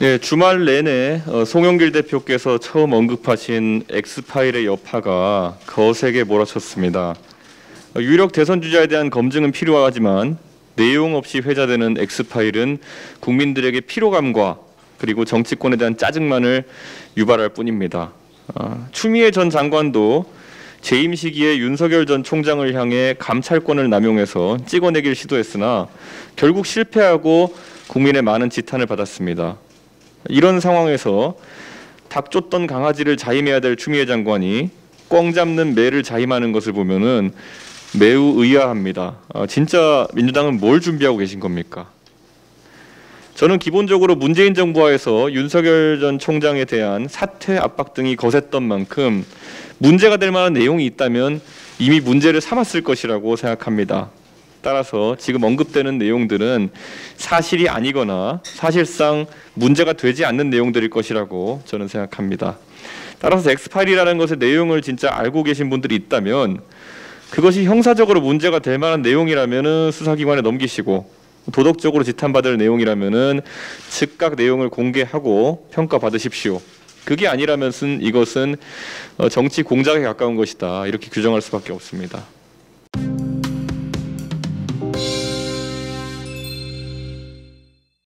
네, 주말 내내 어, 송영길 대표께서 처음 언급하신 엑스파일의 여파가 거세게 몰아쳤습니다. 어, 유력 대선 주자에 대한 검증은 필요하지만 내용 없이 회자되는 엑스파일은 국민들에게 피로감과 그리고 정치권에 대한 짜증만을 유발할 뿐입니다. 어, 추미애 전 장관도 재임 시기에 윤석열 전 총장을 향해 감찰권을 남용해서 찍어내길 시도했으나 결국 실패하고 국민의 많은 지탄을 받았습니다. 이런 상황에서 닭 쫓던 강아지를 자임해야 될 추미애 장관이 꽝 잡는 매를 자임하는 것을 보면은 매우 의아합니다. 아, 진짜 민주당은 뭘 준비하고 계신 겁니까? 저는 기본적으로 문재인 정부하에서 윤석열 전 총장에 대한 사퇴 압박 등이 거셌던 만큼 문제가 될 만한 내용이 있다면 이미 문제를 삼았을 것이라고 생각합니다. 따라서 지금 언급되는 내용들은 사실이 아니거나 사실상 문제가 되지 않는 내용들일 것이라고 저는 생각합니다. 따라서 엑스파일이라는 것의 내용을 진짜 알고 계신 분들이 있다면 그것이 형사적으로 문제가 될 만한 내용이라면은 수사기관에 넘기시고 도덕적으로 지탄받을 내용이라면은 즉각 내용을 공개하고 평가받으십시오. 그게 아니라면은 이것은 어, 정치 공작에 가까운 것이다. 이렇게 규정할 수밖에 없습니다.